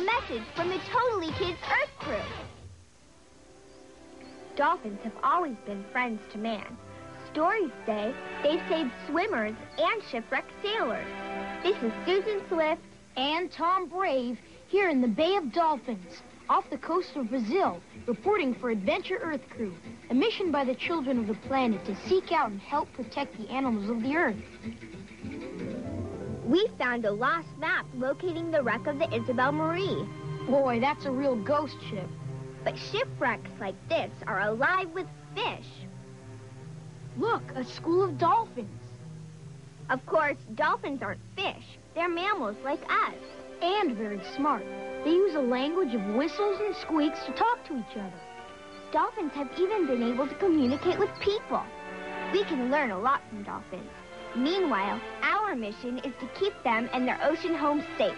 Message from the Totally Kids Earth Crew. Dolphins have always been friends to man. Stories say they've saved swimmers and shipwrecked sailors. This is Susan Swift and Tom Brave here in the Bay of Dolphins, off the coast of Brazil, reporting for Adventure Earth Crew, a mission by the children of the planet to seek out and help protect the animals of the Earth. We found a lost map locating the wreck of the Isabel Marie. Boy, that's a real ghost ship. But shipwrecks like this are alive with fish. Look, a school of dolphins. Of course, dolphins aren't fish. They're mammals like us. And very smart. They use a language of whistles and squeaks to talk to each other. Dolphins have even been able to communicate with people. We can learn a lot from dolphins. Meanwhile, our mission is to keep them and their ocean home safe.